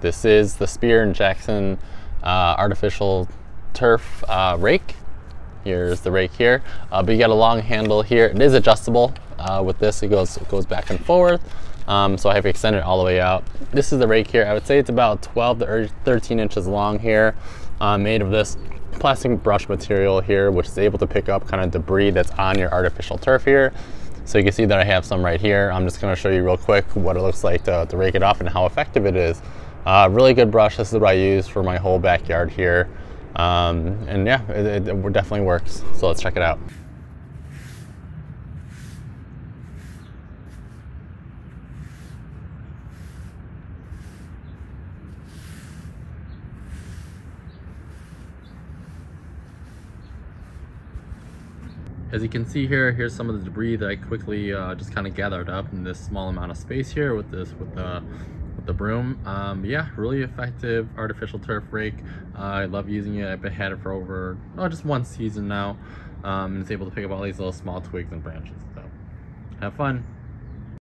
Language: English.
This is the Spear and Jackson uh, artificial turf uh, rake. Here's the rake here, uh, but you got a long handle here. It is adjustable. Uh, with this, it goes it goes back and forth. Um, so I have extended it all the way out. This is the rake here. I would say it's about 12 to 13 inches long here, uh, made of this plastic brush material here, which is able to pick up kind of debris that's on your artificial turf here. So you can see that I have some right here. I'm just gonna show you real quick what it looks like to, to rake it off and how effective it is. Uh, really good brush. This is what I use for my whole backyard here. Um, and yeah, it, it definitely works. So let's check it out. As you can see here, here's some of the debris that I quickly uh, just kind of gathered up in this small amount of space here with this with the the broom. Um, yeah, really effective artificial turf rake. Uh, I love using it. I've had it for over oh, just one season now. Um, and it's able to pick up all these little small twigs and branches. So have fun.